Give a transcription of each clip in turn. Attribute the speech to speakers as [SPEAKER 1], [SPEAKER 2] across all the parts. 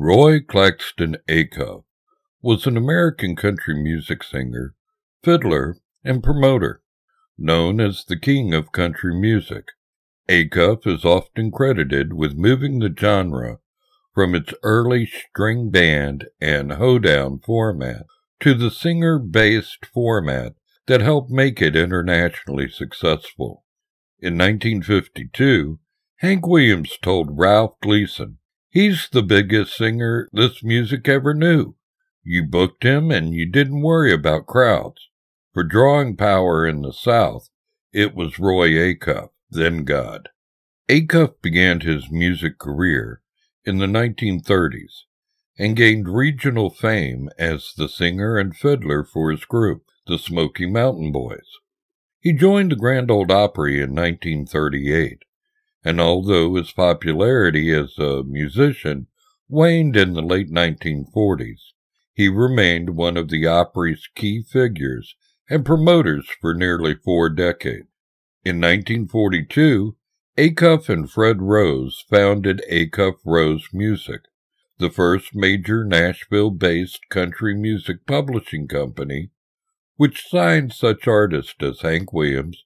[SPEAKER 1] Roy Claxton Acuff was an American country music singer, fiddler, and promoter, known as the King of Country Music. Acuff is often credited with moving the genre from its early string band and hoedown format to the singer-based format that helped make it internationally successful. In 1952, Hank Williams told Ralph Gleason, He's the biggest singer this music ever knew. You booked him and you didn't worry about crowds. For drawing power in the South, it was Roy Acuff, then God. Acuff began his music career in the 1930s and gained regional fame as the singer and fiddler for his group, the Smoky Mountain Boys. He joined the Grand Ole Opry in 1938 and although his popularity as a musician waned in the late 1940s, he remained one of the Opry's key figures and promoters for nearly four decades. In 1942, Acuff and Fred Rose founded Acuff Rose Music, the first major Nashville based country music publishing company, which signed such artists as Hank Williams,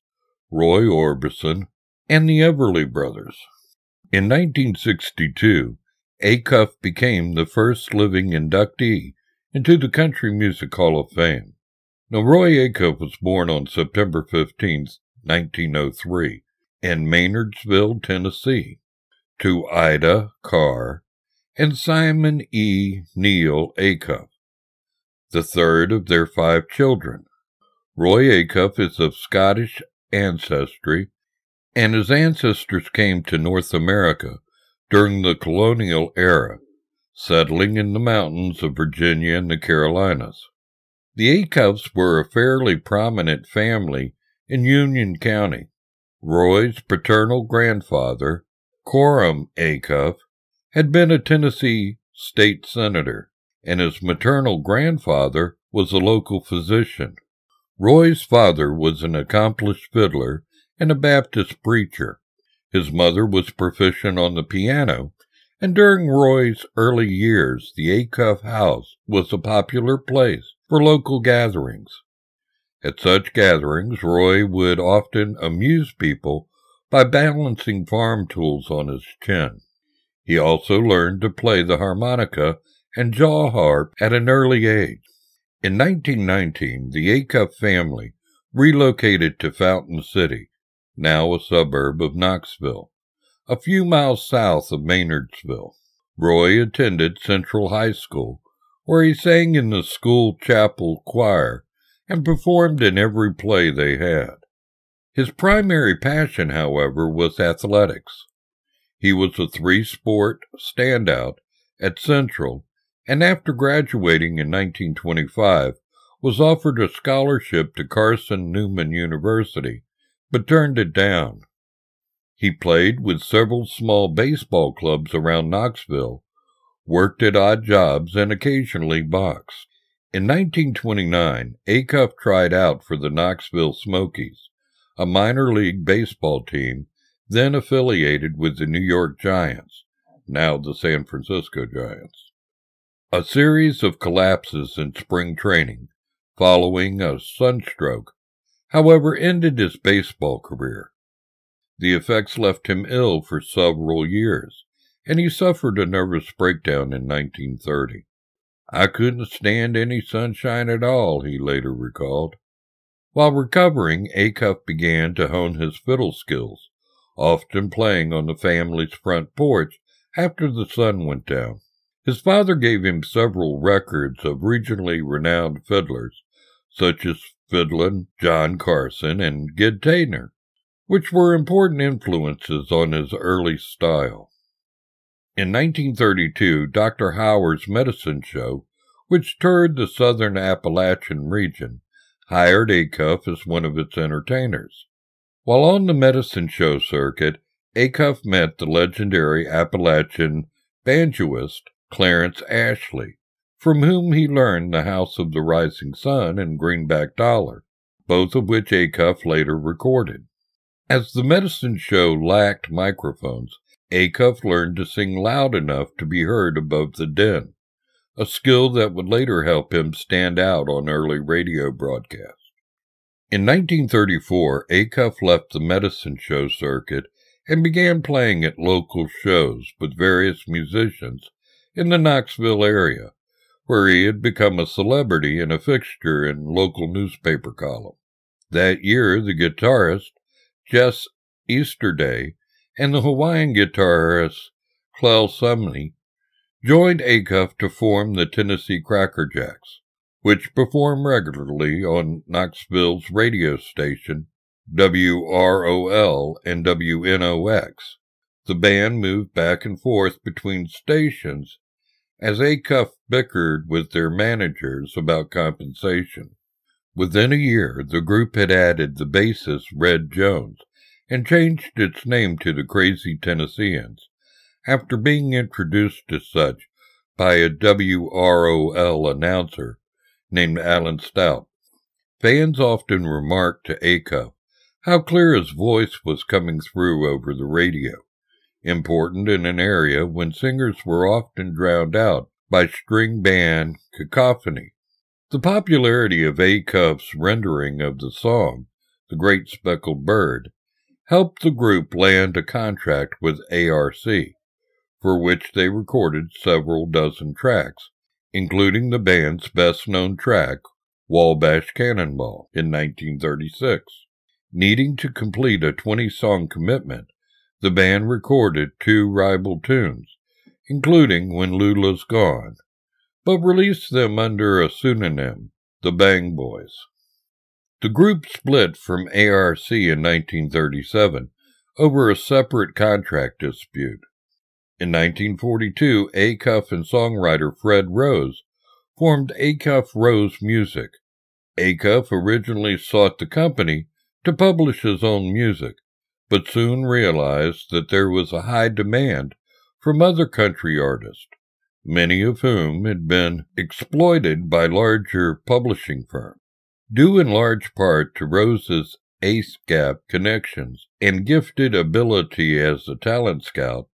[SPEAKER 1] Roy Orbison, and the Everly Brothers. In 1962, Acuff became the first living inductee into the Country Music Hall of Fame. Now, Roy Acuff was born on September 15, 1903, in Maynardsville, Tennessee, to Ida Carr and Simon E. Neill Acuff, the third of their five children. Roy Acuff is of Scottish ancestry and his ancestors came to North America during the colonial era, settling in the mountains of Virginia and the Carolinas. The Acuffs were a fairly prominent family in Union County. Roy's paternal grandfather, Coram Acuff, had been a Tennessee state senator, and his maternal grandfather was a local physician. Roy's father was an accomplished fiddler and a Baptist preacher. His mother was proficient on the piano, and during Roy's early years, the Acuff House was a popular place for local gatherings. At such gatherings, Roy would often amuse people by balancing farm tools on his chin. He also learned to play the harmonica and jaw harp at an early age. In 1919, the Acuff family relocated to Fountain City, now a suburb of Knoxville, a few miles south of Maynardsville. Roy attended Central High School, where he sang in the school chapel choir and performed in every play they had. His primary passion, however, was athletics. He was a three sport standout at Central and after graduating in 1925 was offered a scholarship to Carson Newman University but turned it down. He played with several small baseball clubs around Knoxville, worked at odd jobs, and occasionally boxed. In 1929, Acuff tried out for the Knoxville Smokies, a minor league baseball team then affiliated with the New York Giants, now the San Francisco Giants. A series of collapses in spring training following a sunstroke however, ended his baseball career. The effects left him ill for several years, and he suffered a nervous breakdown in 1930. I couldn't stand any sunshine at all, he later recalled. While recovering, Acuff began to hone his fiddle skills, often playing on the family's front porch after the sun went down. His father gave him several records of regionally renowned fiddlers, such as Fiddlin, John Carson, and Gid Tanner, which were important influences on his early style. In 1932, Dr. Howard's Medicine Show, which toured the southern Appalachian region, hired Acuff as one of its entertainers. While on the medicine show circuit, Acuff met the legendary Appalachian banjoist Clarence Ashley, from whom he learned the House of the Rising Sun and Greenback Dollar, both of which Acuff later recorded. As the medicine show lacked microphones, Acuff learned to sing loud enough to be heard above the din, a skill that would later help him stand out on early radio broadcasts. In 1934, Acuff left the medicine show circuit and began playing at local shows with various musicians in the Knoxville area, where he had become a celebrity and a fixture in local newspaper columns. That year, the guitarist Jess Easterday and the Hawaiian guitarist Clell Summey joined Acuff to form the Tennessee Crackerjacks which perform regularly on Knoxville's radio station, WROL and WNOX. The band moved back and forth between stations as Acuff bickered with their managers about compensation. Within a year, the group had added the bassist Red Jones and changed its name to the Crazy Tennesseans after being introduced as such by a WROL announcer named Alan Stout. Fans often remarked to Acuff how clear his voice was coming through over the radio, important in an area when singers were often drowned out by string band cacophony. The popularity of Acuff's rendering of the song, The Great Speckled Bird, helped the group land a contract with ARC, for which they recorded several dozen tracks, including the band's best known track, Wabash Cannonball, in 1936. Needing to complete a 20 song commitment, the band recorded two rival tunes, including When Lula's Gone, but released them under a pseudonym, the Bang Boys. The group split from ARC in 1937 over a separate contract dispute. In 1942, Acuff and songwriter Fred Rose formed Acuff Rose Music. Acuff originally sought the company to publish his own music, but soon realized that there was a high demand from other country artists, many of whom had been exploited by larger publishing firms. Due in large part to Rose's Ace ASCAP connections and gifted ability as a talent scout,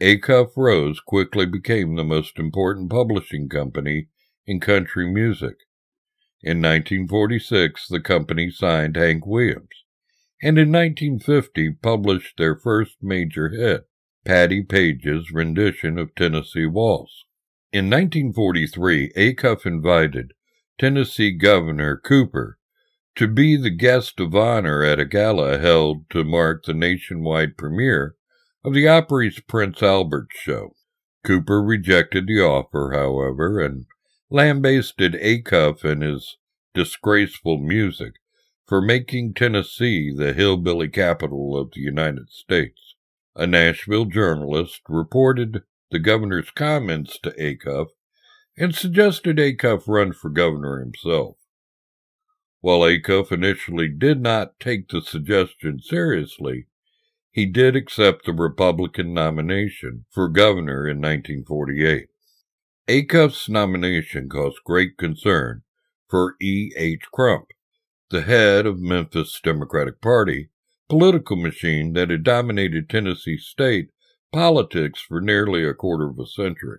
[SPEAKER 1] Acuff Rose quickly became the most important publishing company in country music. In 1946, the company signed Hank Williams, and in 1950 published their first major hit, Patti Page's rendition of Tennessee Waltz. In 1943, Acuff invited Tennessee Governor Cooper to be the guest of honor at a gala held to mark the nationwide premiere of the Opry's Prince Albert show. Cooper rejected the offer, however, and lambasted Acuff and his disgraceful music for making Tennessee the hillbilly capital of the United States. A Nashville journalist reported the governor's comments to Acuff and suggested Acuff run for governor himself. While Acuff initially did not take the suggestion seriously, he did accept the Republican nomination for governor in 1948. Acuff's nomination caused great concern for E. H. Crump, the head of Memphis Democratic Party, political machine that had dominated Tennessee state politics for nearly a quarter of a century.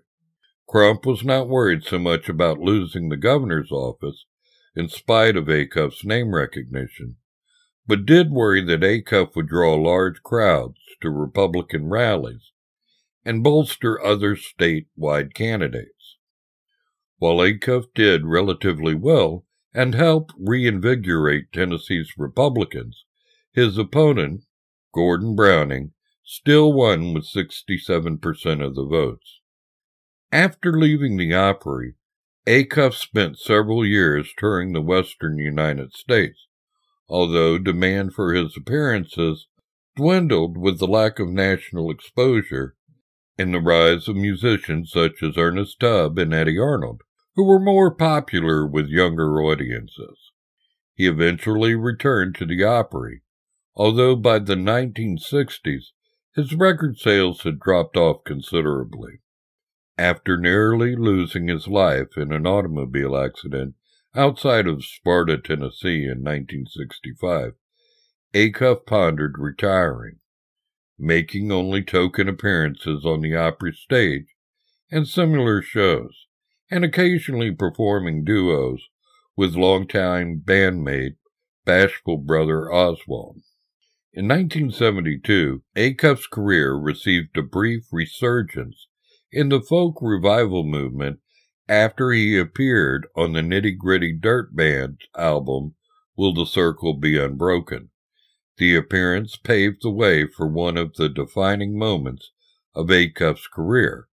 [SPEAKER 1] Crump was not worried so much about losing the governor's office, in spite of Acuff's name recognition, but did worry that Acuff would draw large crowds to Republican rallies and bolster other statewide candidates. While Acuff did relatively well and help reinvigorate Tennessee's Republicans, his opponent, Gordon Browning, still won with 67% of the votes. After leaving the Opry, Acuff spent several years touring the western United States, although demand for his appearances dwindled with the lack of national exposure and the rise of musicians such as Ernest Tubb and Eddy Arnold, who were more popular with younger audiences. He eventually returned to the Opry, although by the 1960s his record sales had dropped off considerably. After nearly losing his life in an automobile accident Outside of Sparta, Tennessee in 1965, Acuff pondered retiring. making only token appearances on the Opry stage and similar shows, and occasionally performing duos with longtime bandmate Bashful Brother Oswald. In 1972, Acuff's career received a brief resurgence in the folk revival movement after he appeared on the Nitty Gritty Dirt Band album Will the Circle Be Unbroken? The appearance paved the way for one of the defining moments of Acuff's career,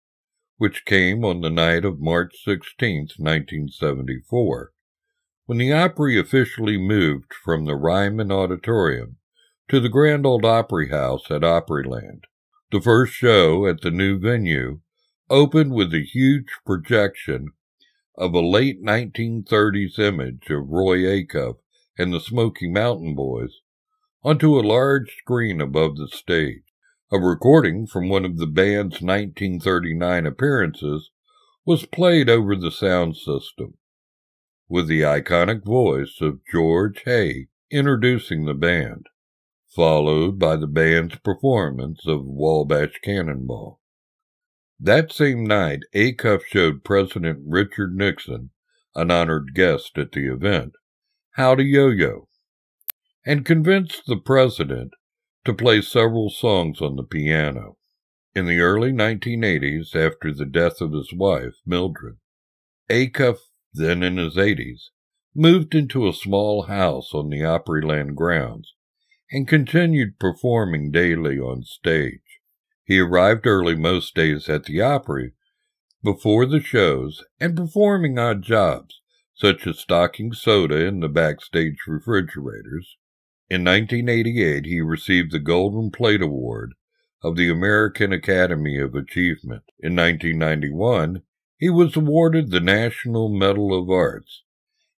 [SPEAKER 1] which came on the night of March 16, 1974, when the Opry officially moved from the Ryman Auditorium to the Grand Ole Opry House at Opryland. The first show at the new venue opened with a huge projection of a late 1930s image of Roy Acuff and the Smoky Mountain Boys onto a large screen above the stage. A recording from one of the band's 1939 appearances was played over the sound system, with the iconic voice of George Hay introducing the band, followed by the band's performance of Wabash Cannonball. That same night, Acuff showed President Richard Nixon, an honored guest at the event, how to yo-yo and convinced the president to play several songs on the piano. In the early 1980s, after the death of his wife, Mildred, Acuff, then in his 80s, moved into a small house on the Opryland grounds and continued performing daily on stage. He arrived early most days at the Opry before the shows and performing odd jobs, such as stocking soda in the backstage refrigerators, in 1988, he received the Golden Plate Award of the American Academy of Achievement. In 1991, he was awarded the National Medal of Arts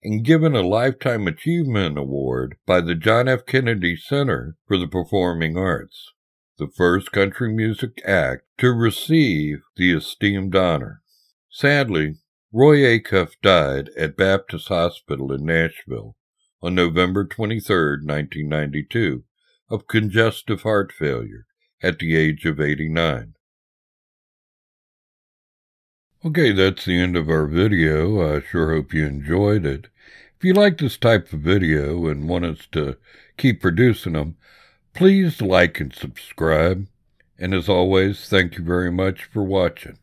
[SPEAKER 1] and given a Lifetime Achievement Award by the John F. Kennedy Center for the Performing Arts, the first country music act to receive the esteemed honor. Sadly, Roy Acuff died at Baptist Hospital in Nashville on November 23, 1992, of congestive heart failure at the age of 89. Okay, that's the end of our video. I sure hope you enjoyed it. If you like this type of video and want us to keep producing them, please like and subscribe. And as always, thank you very much for watching.